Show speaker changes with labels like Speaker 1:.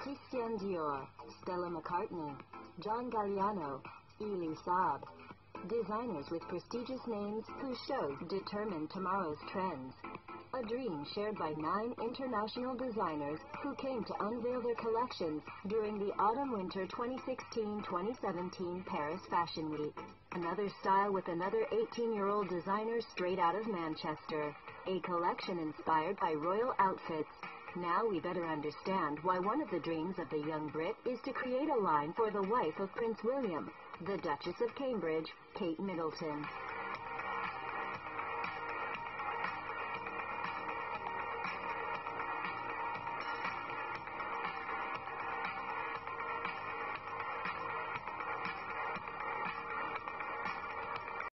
Speaker 1: Christian Dior, Stella McCartney, John Galliano, Elie Saab. Designers with prestigious names whose shows determine tomorrow's trends. A dream shared by nine international designers who came to unveil their collections during the Autumn-Winter 2016-2017 Paris Fashion Week. Another style with another 18-year-old designer straight out of Manchester. A collection inspired by royal outfits. Now we better understand why one of the dreams of the young Brit is to create a line for the wife of Prince William, the Duchess of Cambridge, Kate Middleton.